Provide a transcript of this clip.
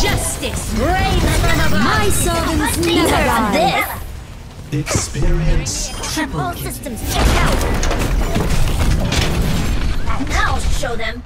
Justice reigns from above. My servants never on this. Experience triple All systems check out. Now show them.